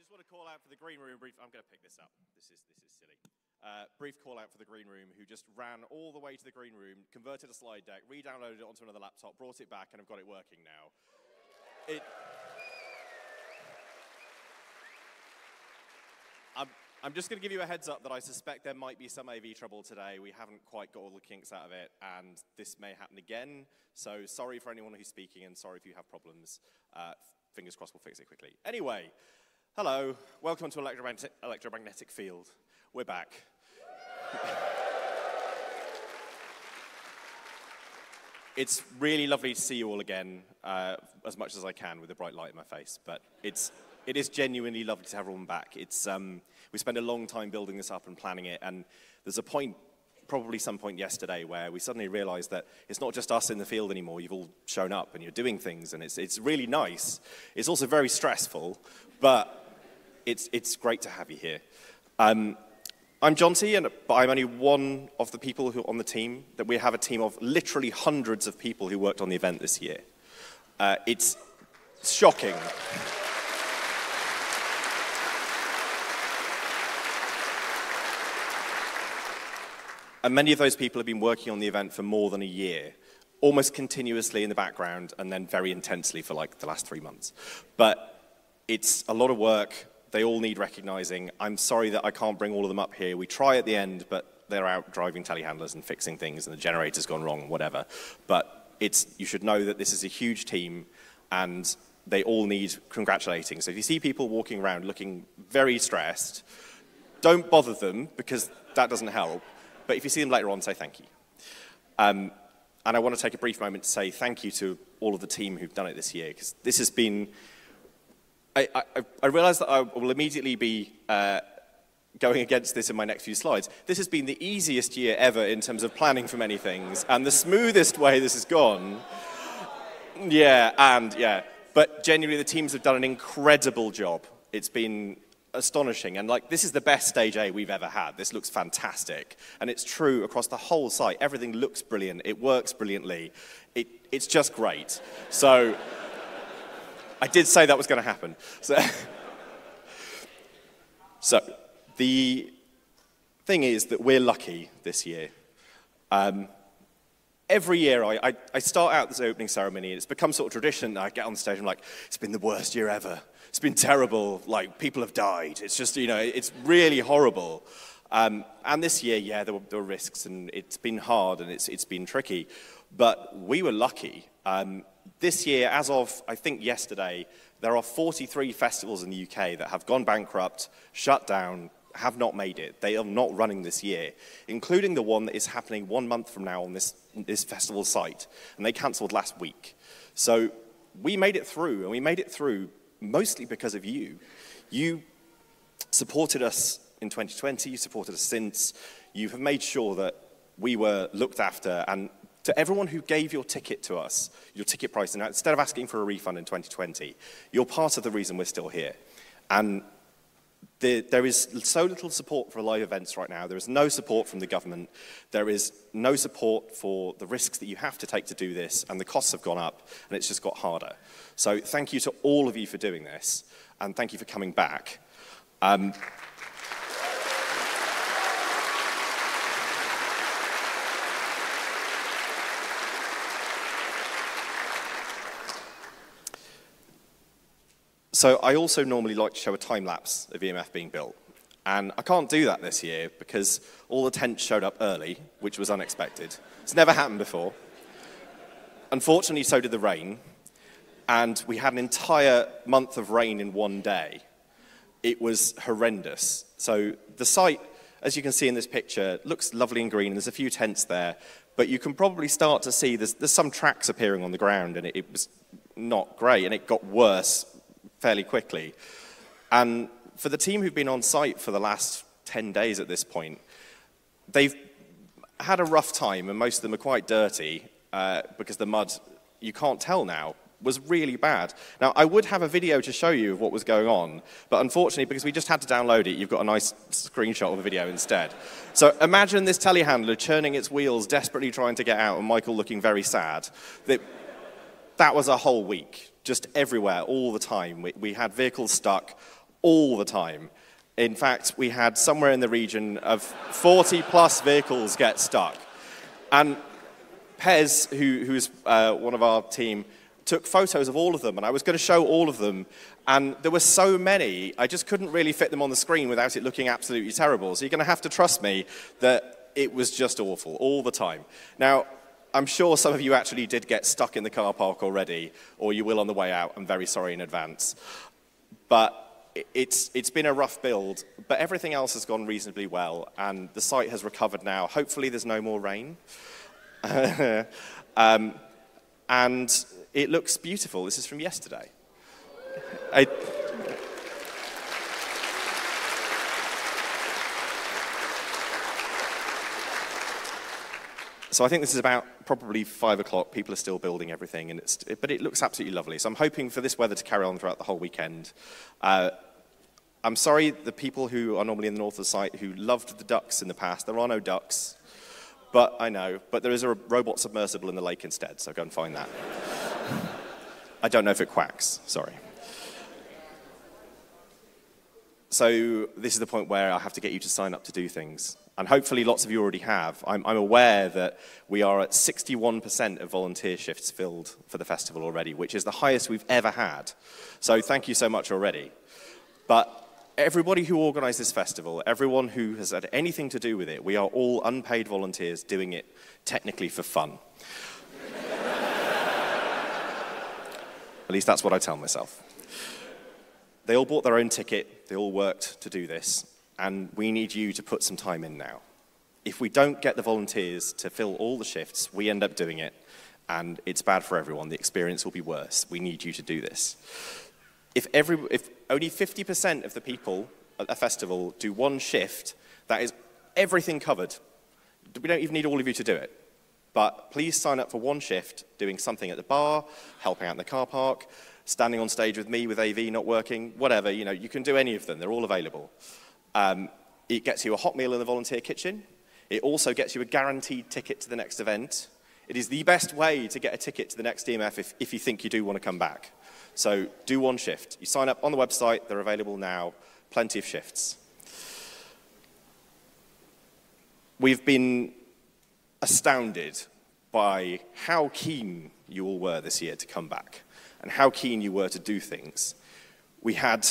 just want to call out for the green room brief. I'm going to pick this up. This is this is silly. Uh, brief call out for the green room, who just ran all the way to the green room, converted a slide deck, re-downloaded it onto another laptop, brought it back, and I've got it working now. It. I'm, I'm just going to give you a heads up that I suspect there might be some AV trouble today. We haven't quite got all the kinks out of it, and this may happen again. So sorry for anyone who's speaking, and sorry if you have problems. Uh, fingers crossed we'll fix it quickly. Anyway, hello, welcome to electromagnetic, electromagnetic field. We're back. it's really lovely to see you all again, uh, as much as I can with a bright light in my face. But it's, it is genuinely lovely to have everyone back. It's, um, we spent a long time building this up and planning it, and there's a point, probably some point yesterday, where we suddenly realized that it's not just us in the field anymore. You've all shown up and you're doing things, and it's, it's really nice. It's also very stressful, but it's, it's great to have you here. Um, I'm Jonty, and but I'm only one of the people who on the team. That we have a team of literally hundreds of people who worked on the event this year. Uh, it's shocking. And many of those people have been working on the event for more than a year, almost continuously in the background, and then very intensely for like the last three months. But it's a lot of work, they all need recognizing. I'm sorry that I can't bring all of them up here. We try at the end, but they're out driving telehandlers and fixing things, and the generator's gone wrong, whatever. But it's, you should know that this is a huge team, and they all need congratulating. So if you see people walking around looking very stressed, don't bother them, because that doesn't help. But if you see them later on, say thank you. Um, and I want to take a brief moment to say thank you to all of the team who've done it this year, because this has been I, I, I realize that I will immediately be uh, going against this in my next few slides. This has been the easiest year ever in terms of planning for many things, and the smoothest way this has gone. Yeah, and yeah. But genuinely, the teams have done an incredible job. It's been astonishing. And like, this is the best stage A we've ever had. This looks fantastic. And it's true across the whole site. Everything looks brilliant. It works brilliantly. It, it's just great. So, I did say that was going to happen. So, so, the thing is that we're lucky this year. Um, every year I, I, I, start out this opening ceremony, and it's become sort of tradition. I get on stage and I'm like, it's been the worst year ever. It's been terrible. Like, people have died. It's just, you know, it's really horrible. Um, and this year, yeah, there were, there were, risks, and it's been hard and it's, it's been tricky. But we were lucky. Um, this year, as of, I think, yesterday, there are 43 festivals in the UK that have gone bankrupt, shut down, have not made it. They are not running this year, including the one that is happening one month from now on this, this festival site. And they cancelled last week. So we made it through, and we made it through mostly because of you. You supported us in 2020, you supported us since. You have made sure that we were looked after and to everyone who gave your ticket to us, your ticket price, and instead of asking for a refund in 2020, you're part of the reason we're still here. And the, there is so little support for live events right now. There is no support from the government. There is no support for the risks that you have to take to do this, and the costs have gone up, and it's just got harder. So thank you to all of you for doing this, and thank you for coming back. Um, So I also normally like to show a time lapse of EMF being built. And I can't do that this year because all the tents showed up early, which was unexpected. It's never happened before. Unfortunately, so did the rain. And we had an entire month of rain in one day. It was horrendous. So the site, as you can see in this picture, looks lovely and green. There's a few tents there. But you can probably start to see there's, there's some tracks appearing on the ground, and it, it was not great. And it got worse fairly quickly. And for the team who've been on site for the last 10 days at this point, they've had a rough time, and most of them are quite dirty uh, because the mud, you can't tell now, was really bad. Now, I would have a video to show you of what was going on, but unfortunately, because we just had to download it, you've got a nice screenshot of a video instead. So imagine this telehandler churning its wheels, desperately trying to get out, and Michael looking very sad. That, that was a whole week just everywhere, all the time. We, we had vehicles stuck all the time. In fact, we had somewhere in the region of 40 plus vehicles get stuck. And Pez, who, who's uh, one of our team, took photos of all of them, and I was going to show all of them. And there were so many, I just couldn't really fit them on the screen without it looking absolutely terrible. So you're going to have to trust me that it was just awful all the time. Now, I'm sure some of you actually did get stuck in the car park already, or you will on the way out. I'm very sorry in advance. But it's, it's been a rough build, but everything else has gone reasonably well, and the site has recovered now. Hopefully, there's no more rain. um, and it looks beautiful. This is from yesterday. I, So I think this is about probably five o'clock. People are still building everything, and it's, but it looks absolutely lovely. So I'm hoping for this weather to carry on throughout the whole weekend. Uh, I'm sorry, the people who are normally in the north of the site who loved the ducks in the past, there are no ducks. But I know, but there is a robot submersible in the lake instead, so go and find that. I don't know if it quacks, sorry. So this is the point where I have to get you to sign up to do things and hopefully lots of you already have. I'm, I'm aware that we are at 61% of volunteer shifts filled for the festival already, which is the highest we've ever had. So thank you so much already. But everybody who organised this festival, everyone who has had anything to do with it, we are all unpaid volunteers doing it technically for fun. At least that's what I tell myself. They all bought their own ticket, they all worked to do this, and we need you to put some time in now. If we don't get the volunteers to fill all the shifts, we end up doing it, and it's bad for everyone. The experience will be worse. We need you to do this. If, every, if only 50% of the people at a festival do one shift, that is everything covered. We don't even need all of you to do it. But please sign up for one shift, doing something at the bar, helping out in the car park, standing on stage with me with AV not working, whatever. You know, you can do any of them. They're all available. Um, it gets you a hot meal in the volunteer kitchen. It also gets you a guaranteed ticket to the next event. It is the best way to get a ticket to the next EMF if, if you think you do want to come back. So do one shift. You sign up on the website, they're available now, plenty of shifts. We've been astounded by how keen you all were this year to come back and how keen you were to do things. We had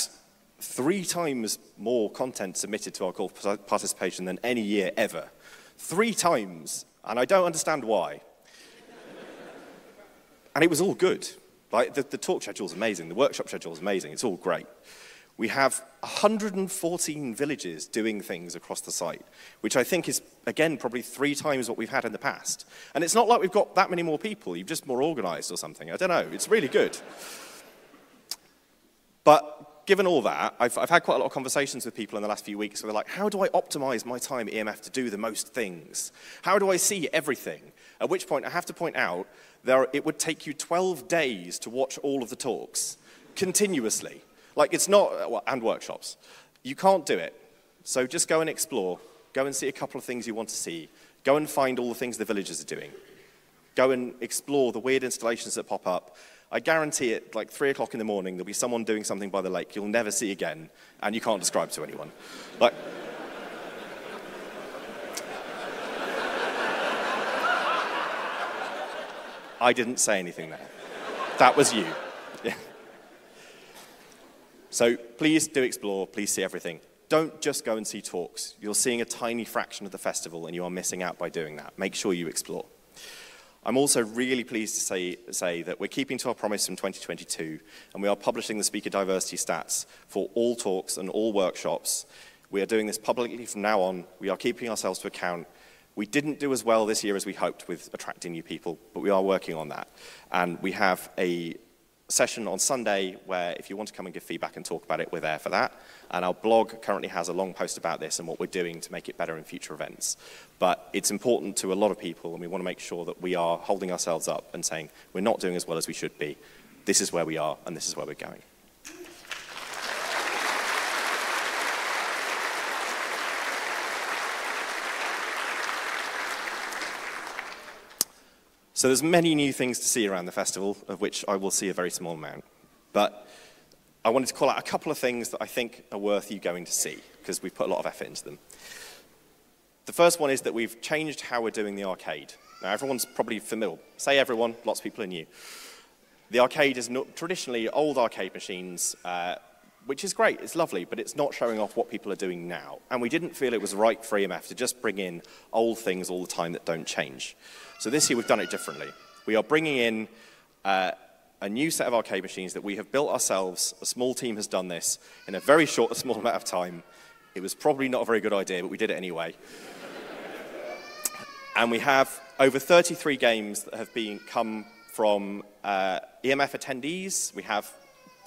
three times more content submitted to our call for participation than any year ever. Three times. And I don't understand why. and it was all good. Like the, the talk schedule is amazing, the workshop schedule is amazing, it's all great. We have 114 villages doing things across the site, which I think is, again, probably three times what we've had in the past. And it's not like we've got that many more people, you've just more organized or something. I don't know, it's really good. But given all that, I've, I've, had quite a lot of conversations with people in the last few weeks where they're like, how do I optimize my time at EMF to do the most things? How do I see everything? At which point, I have to point out, there, it would take you 12 days to watch all of the talks continuously. Like, it's not, well, and workshops. You can't do it. So just go and explore. Go and see a couple of things you want to see. Go and find all the things the villagers are doing. Go and explore the weird installations that pop up I guarantee it, like three o'clock in the morning, there'll be someone doing something by the lake you'll never see again, and you can't describe to anyone. Like, I didn't say anything there. That was you. Yeah. So please do explore, please see everything. Don't just go and see talks. You're seeing a tiny fraction of the festival and you are missing out by doing that. Make sure you explore. I'm also really pleased to say, say that we're keeping to our promise from 2022 and we are publishing the speaker diversity stats for all talks and all workshops. We are doing this publicly from now on. We are keeping ourselves to account we didn't do as well this year as we hoped with attracting new people, but we are working on that. And we have a session on Sunday where if you want to come and give feedback and talk about it, we're there for that. And our blog currently has a long post about this and what we're doing to make it better in future events. But it's important to a lot of people, and we want to make sure that we are holding ourselves up and saying we're not doing as well as we should be. This is where we are, and this is where we're going. So there's many new things to see around the festival, of which I will see a very small amount. But I wanted to call out a couple of things that I think are worth you going to see, because we've put a lot of effort into them. The first one is that we've changed how we're doing the arcade. Now, everyone's probably familiar. Say everyone, lots of people are new. The arcade is not, traditionally old arcade machines, uh, which is great, it's lovely, but it's not showing off what people are doing now. And we didn't feel it was right for EMF to just bring in old things all the time that don't change. So this year we've done it differently. We are bringing in uh, a new set of arcade machines that we have built ourselves. A small team has done this in a very short, small amount of time. It was probably not a very good idea, but we did it anyway. and we have over 33 games that have been come from uh, EMF attendees. We have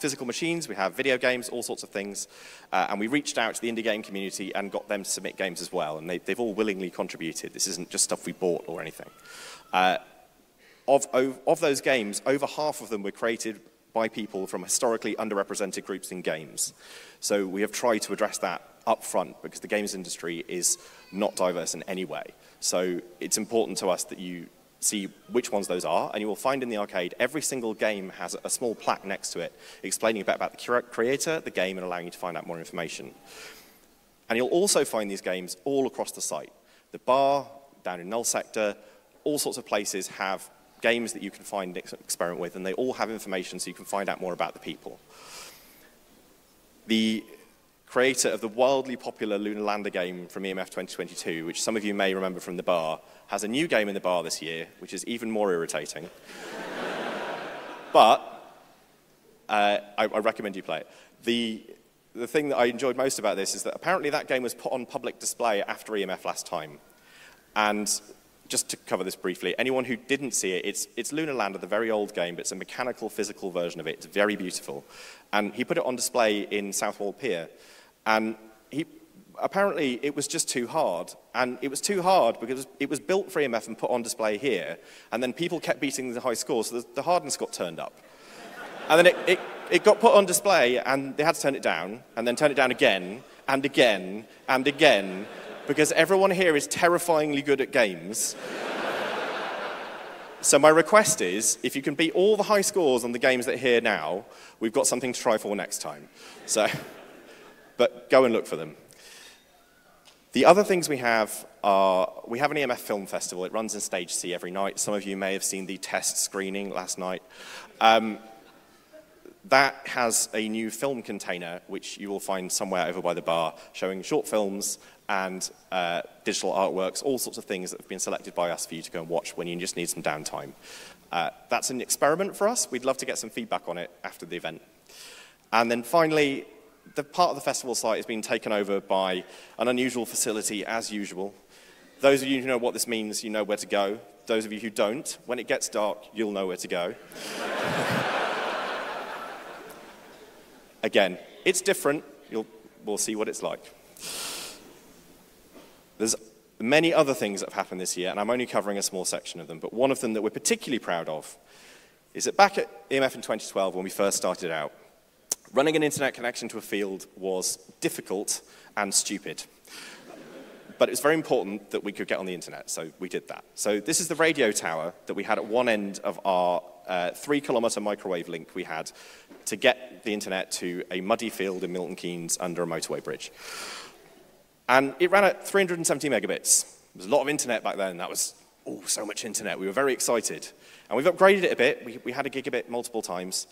physical machines, we have video games, all sorts of things. Uh, and we reached out to the indie game community and got them to submit games as well. And they, have all willingly contributed. This isn't just stuff we bought or anything. Uh, of, of those games, over half of them were created by people from historically underrepresented groups in games. So we have tried to address that up front because the games industry is not diverse in any way. So it's important to us that you see which ones those are, and you will find in the arcade every single game has a small plaque next to it explaining a bit about the creator, the game, and allowing you to find out more information. And you'll also find these games all across the site. The bar, down in Null Sector, all sorts of places have games that you can find and experiment with, and they all have information so you can find out more about the people. The creator of the wildly popular Lunar Lander game from EMF 2022, which some of you may remember from the bar, has a new game in the bar this year, which is even more irritating. but uh, I, I, recommend you play it. The, the thing that I enjoyed most about this is that apparently that game was put on public display after EMF last time. And just to cover this briefly, anyone who didn't see it, it's, it's Lunar Lander, the very old game, but it's a mechanical, physical version of it. It's very beautiful. And he put it on display in Southwold Pier. And he, apparently it was just too hard. And it was too hard because it was built for EMF and put on display here. And then people kept beating the high scores, so the, the hardness got turned up. And then it, it, it got put on display, and they had to turn it down, and then turn it down again, and again, and again, because everyone here is terrifyingly good at games. so my request is, if you can beat all the high scores on the games that are here now, we've got something to try for next time. So but go and look for them. The other things we have are, we have an EMF Film Festival. It runs in Stage C every night. Some of you may have seen the test screening last night. Um, that has a new film container, which you will find somewhere over by the bar, showing short films and uh, digital artworks, all sorts of things that have been selected by us for you to go and watch when you just need some downtime. Uh, that's an experiment for us. We'd love to get some feedback on it after the event. And then finally, the part of the festival site is being taken over by an unusual facility as usual. Those of you who know what this means, you know where to go. Those of you who don't, when it gets dark, you'll know where to go. Again, it's different. You'll, we'll see what it's like. There's many other things that have happened this year, and I'm only covering a small section of them, but one of them that we're particularly proud of is that back at EMF in 2012, when we first started out, Running an internet connection to a field was difficult and stupid. But it was very important that we could get on the internet, so we did that. So this is the radio tower that we had at one end of our uh, three kilometer microwave link we had to get the internet to a muddy field in Milton Keynes under a motorway bridge. And it ran at 370 megabits. There was a lot of internet back then. That was, oh, so much internet. We were very excited. And we've upgraded it a bit. We, we had a gigabit multiple times.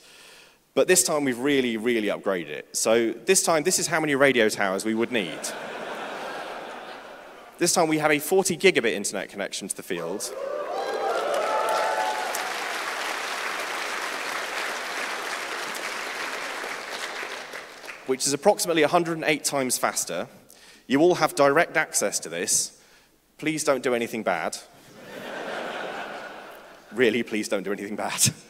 But this time we've really, really upgraded it. So this time, this is how many radio towers we would need. this time we have a 40 gigabit internet connection to the field. Which is approximately 108 times faster. You all have direct access to this. Please don't do anything bad. really, please don't do anything bad.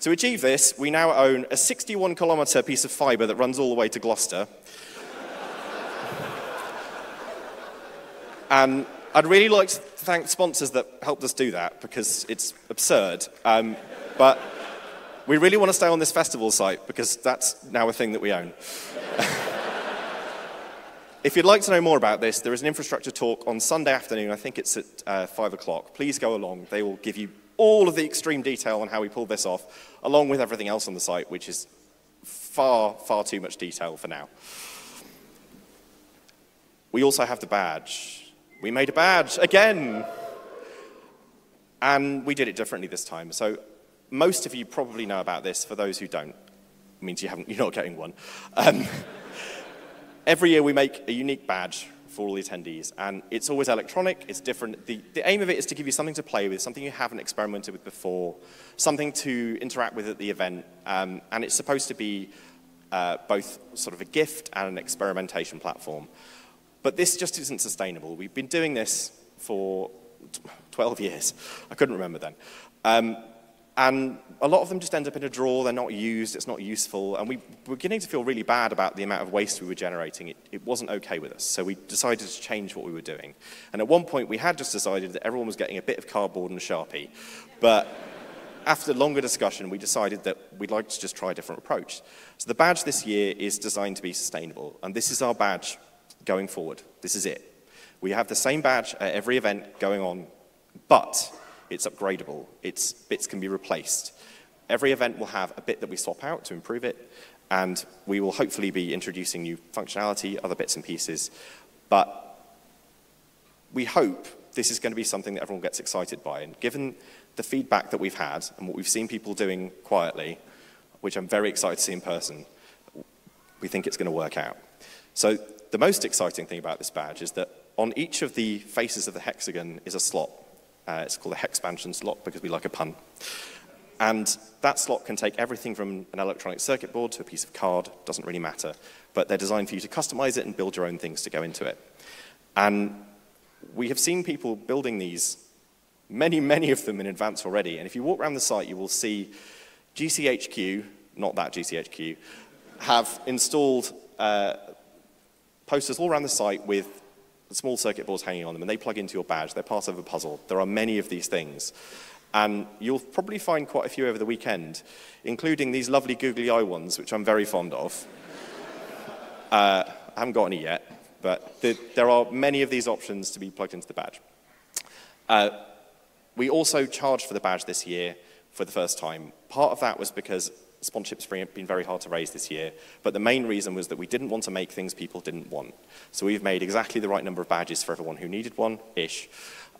To achieve this, we now own a 61 kilometre piece of fibre that runs all the way to Gloucester. and I'd really like to thank sponsors that helped us do that because it's absurd. Um, but we really want to stay on this festival site because that's now a thing that we own. if you'd like to know more about this, there is an infrastructure talk on Sunday afternoon. I think it's at uh, 5 o'clock. Please go along. They will give you all of the extreme detail on how we pulled this off, along with everything else on the site, which is far, far too much detail for now. We also have the badge. We made a badge again. And we did it differently this time. So most of you probably know about this. For those who don't, it means you haven't, you're not getting one. Um, every year we make a unique badge for all the attendees, and it's always electronic, it's different. The, the aim of it is to give you something to play with, something you haven't experimented with before, something to interact with at the event, um, and it's supposed to be uh, both sort of a gift and an experimentation platform. But this just isn't sustainable. We've been doing this for 12 years. I couldn't remember then. Um, and a lot of them just end up in a drawer, they're not used, it's not useful, and we were beginning to feel really bad about the amount of waste we were generating. It, it wasn't okay with us, so we decided to change what we were doing. And at one point, we had just decided that everyone was getting a bit of cardboard and a Sharpie, but after longer discussion, we decided that we'd like to just try a different approach. So the badge this year is designed to be sustainable, and this is our badge going forward. This is it. We have the same badge at every event going on, but it's upgradable. Its bits can be replaced. Every event will have a bit that we swap out to improve it, and we will hopefully be introducing new functionality, other bits and pieces. But we hope this is going to be something that everyone gets excited by. And given the feedback that we've had and what we've seen people doing quietly, which I'm very excited to see in person, we think it's going to work out. So the most exciting thing about this badge is that on each of the faces of the hexagon is a slot. Uh, it's called a hexpansion slot because we like a pun. And that slot can take everything from an electronic circuit board to a piece of card, doesn't really matter. But they're designed for you to customize it and build your own things to go into it. And we have seen people building these, many, many of them in advance already. And if you walk around the site, you will see GCHQ, not that GCHQ, have installed uh, posters all around the site with small circuit boards hanging on them, and they plug into your badge. They're part of a puzzle. There are many of these things. And you'll probably find quite a few over the weekend, including these lovely googly eye ones, which I'm very fond of. Uh, I haven't got any yet, but the, there are many of these options to be plugged into the badge. Uh, we also charged for the badge this year for the first time. Part of that was because sponsorships have been very hard to raise this year, but the main reason was that we didn't want to make things people didn't want. So we've made exactly the right number of badges for everyone who needed one-ish.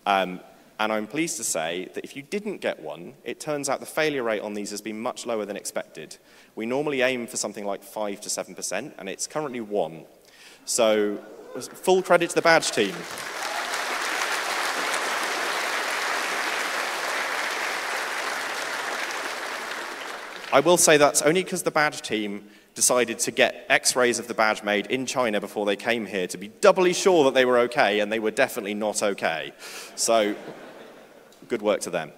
Um, and I'm pleased to say that if you didn't get one, it turns out the failure rate on these has been much lower than expected. We normally aim for something like 5 to 7%, and it's currently 1. So full credit to the badge team. I will say that's only because the badge team decided to get x-rays of the badge made in China before they came here to be doubly sure that they were okay, and they were definitely not okay. So good work to them.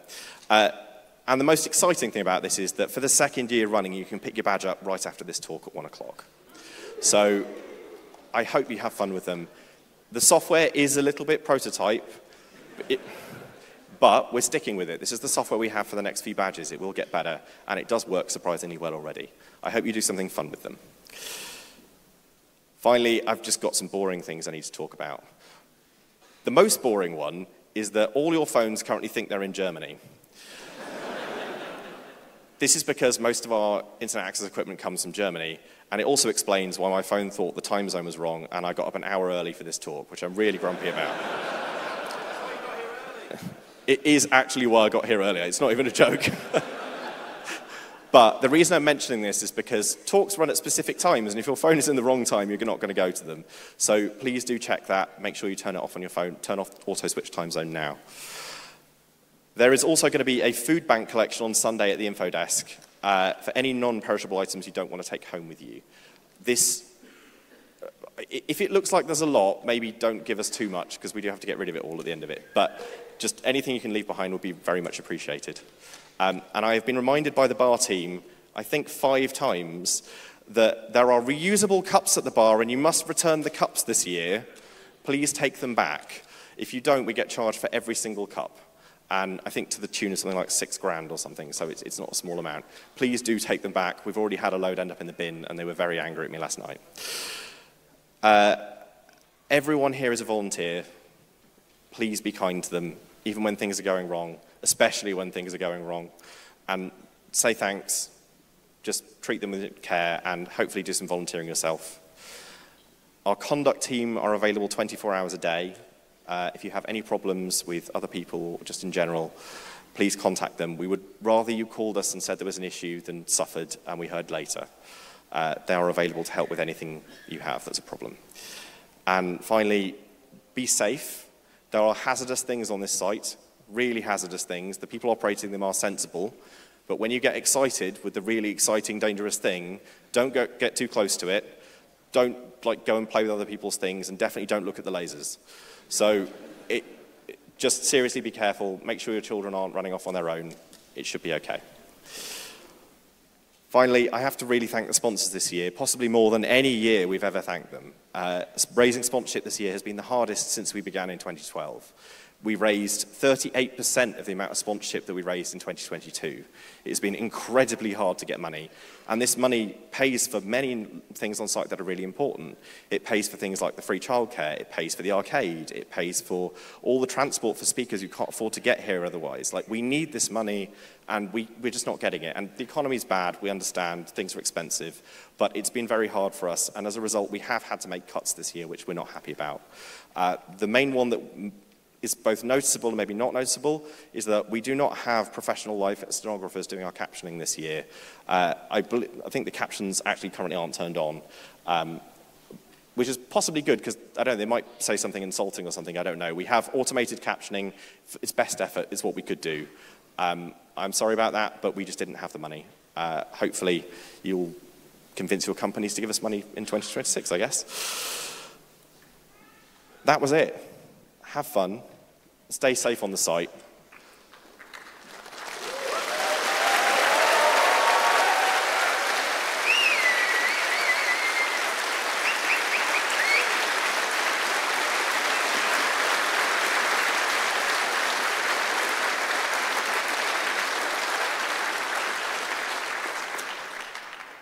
Uh, and the most exciting thing about this is that for the second year running, you can pick your badge up right after this talk at one o'clock. So I hope you have fun with them. The software is a little bit prototype. But we're sticking with it. This is the software we have for the next few badges. It will get better, and it does work surprisingly well already. I hope you do something fun with them. Finally, I've just got some boring things I need to talk about. The most boring one is that all your phones currently think they're in Germany. this is because most of our internet access equipment comes from Germany, and it also explains why my phone thought the time zone was wrong, and I got up an hour early for this talk, which I'm really grumpy about. It is actually why I got here earlier. It's not even a joke. but the reason I'm mentioning this is because talks run at specific times, and if your phone is in the wrong time, you're not going to go to them. So please do check that. Make sure you turn it off on your phone. Turn off auto switch time zone now. There is also going to be a food bank collection on Sunday at the info desk uh, for any non-perishable items you don't want to take home with you. This if it looks like there's a lot, maybe don't give us too much because we do have to get rid of it all at the end of it. But just anything you can leave behind will be very much appreciated. Um, and I have been reminded by the bar team, I think five times, that there are reusable cups at the bar and you must return the cups this year. Please take them back. If you don't, we get charged for every single cup. And I think to the tune of something like six grand or something, so it's, it's not a small amount. Please do take them back. We've already had a load end up in the bin, and they were very angry at me last night. Uh, everyone here is a volunteer. Please be kind to them, even when things are going wrong, especially when things are going wrong. And say thanks. Just treat them with care and hopefully do some volunteering yourself. Our conduct team are available 24 hours a day. Uh, if you have any problems with other people just in general, please contact them. We would rather you called us and said there was an issue than suffered and we heard later. Uh, they are available to help with anything you have that's a problem. And finally, be safe. There are hazardous things on this site, really hazardous things. The people operating them are sensible. But when you get excited with the really exciting, dangerous thing, don't go, get too close to it. Don't like, go and play with other people's things, and definitely don't look at the lasers. So it, just seriously be careful. Make sure your children aren't running off on their own. It should be okay. Finally, I have to really thank the sponsors this year, possibly more than any year we've ever thanked them. Uh, raising sponsorship this year has been the hardest since we began in 2012. We raised 38% of the amount of sponsorship that we raised in 2022. It's been incredibly hard to get money. And this money pays for many things on site that are really important. It pays for things like the free childcare, it pays for the arcade, it pays for all the transport for speakers who can't afford to get here otherwise. Like, we need this money and we, we're just not getting it. And the economy's bad, we understand, things are expensive, but it's been very hard for us. And as a result, we have had to make cuts this year, which we're not happy about. Uh, the main one that is both noticeable and maybe not noticeable is that we do not have professional live stenographers doing our captioning this year. Uh, I, I, think the captions actually currently aren't turned on, um, which is possibly good because I don't know, they might say something insulting or something, I don't know. We have automated captioning, it's best effort, is what we could do. Um, I'm sorry about that, but we just didn't have the money. Uh, hopefully you'll convince your companies to give us money in 2026, I guess. That was it. Have fun, Stay safe on the site.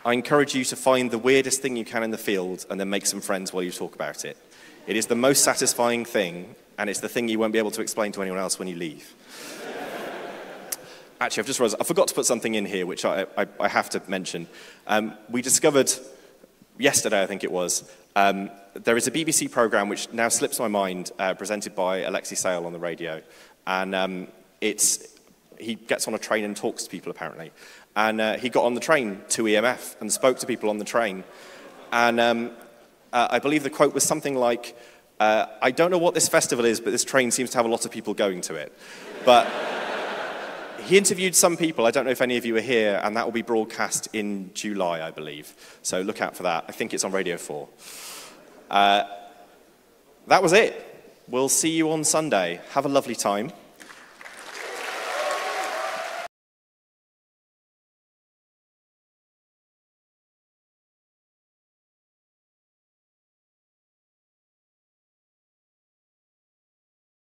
I encourage you to find the weirdest thing you can in the field and then make some friends while you talk about it. It is the most satisfying thing, and it's the thing you won't be able to explain to anyone else when you leave. Actually, I've just realized I forgot to put something in here, which I, I, I have to mention. Um, we discovered yesterday, I think it was, um, there is a BBC program which now slips my mind, uh, presented by Alexei Sayle on the radio. And um, it's, he gets on a train and talks to people, apparently. And uh, he got on the train to EMF and spoke to people on the train. And um, uh, I believe the quote was something like, uh, I don't know what this festival is, but this train seems to have a lot of people going to it. But he interviewed some people. I don't know if any of you are here, and that will be broadcast in July, I believe. So look out for that. I think it's on Radio 4. Uh, that was it. We'll see you on Sunday. Have a lovely time.